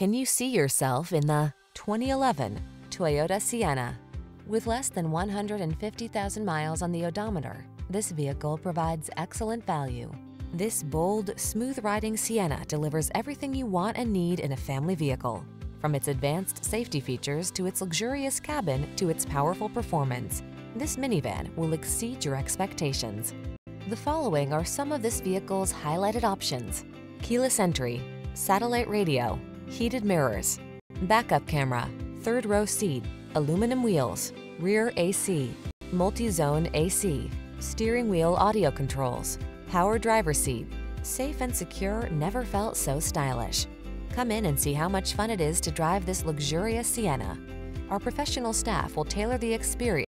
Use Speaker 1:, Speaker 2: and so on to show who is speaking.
Speaker 1: Can you see yourself in the 2011 Toyota Sienna? With less than 150,000 miles on the odometer, this vehicle provides excellent value. This bold, smooth-riding Sienna delivers everything you want and need in a family vehicle. From its advanced safety features to its luxurious cabin to its powerful performance, this minivan will exceed your expectations. The following are some of this vehicle's highlighted options. Keyless entry, satellite radio, heated mirrors, backup camera, third row seat, aluminum wheels, rear AC, multi-zone AC, steering wheel audio controls, power driver seat. Safe and secure never felt so stylish. Come in and see how much fun it is to drive this luxurious Sienna. Our professional staff will tailor the experience